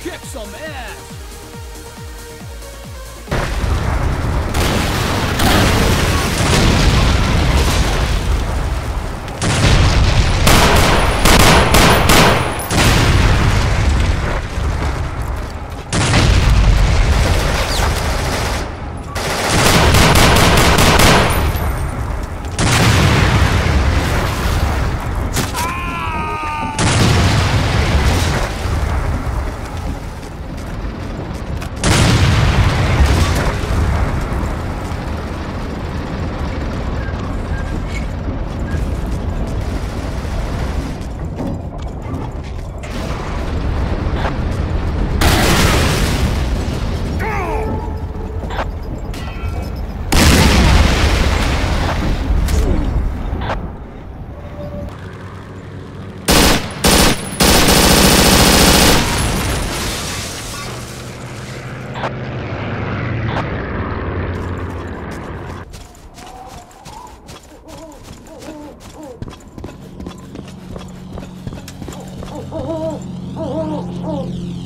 Kick some ass. Oh, oh, oh.